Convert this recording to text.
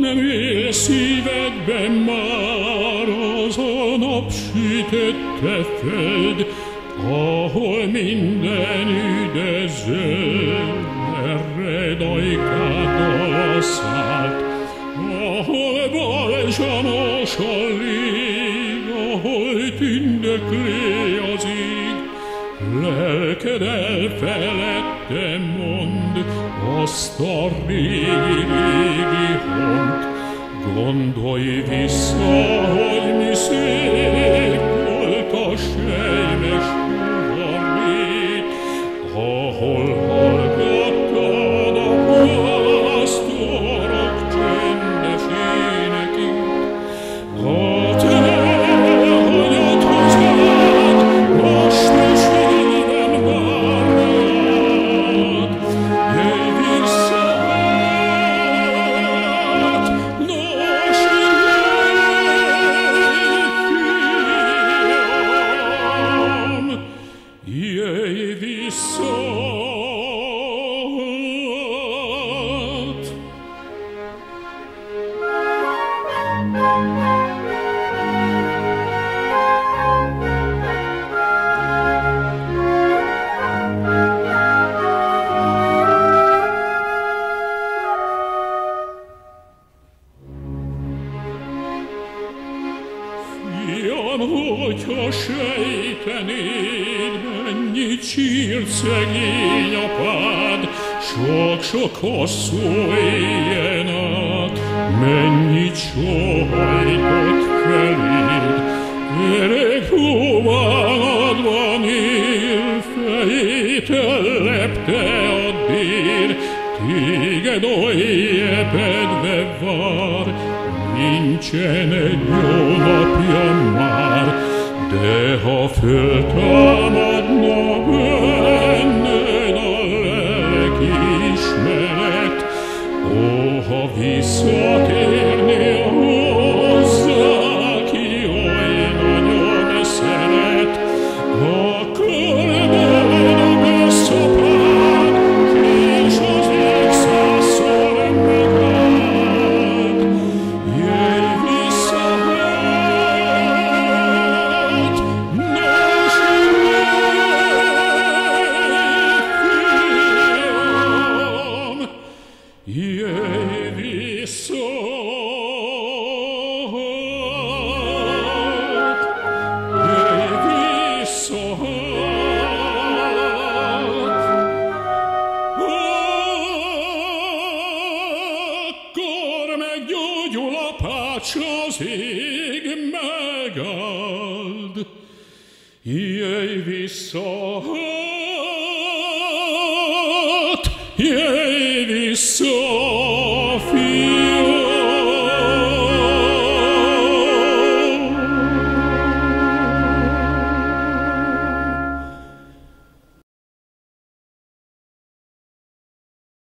nem él szívedben már az a napsütötte föld, ahol minden üdezöld, erre ajkától szállt, ahol balzsamos a lég, ahol tündöklé az ég, lelked elfeledte mond, Astarmini hunt, gondoi visol misi Sok-sok hosszú éjjel át, mennyit sohajtott fejét ellepte a dél, téged oly epedve vár, nincsen egy jó napja már, de ha föltámadna faccia sig megald, iei vissat, iei vissat.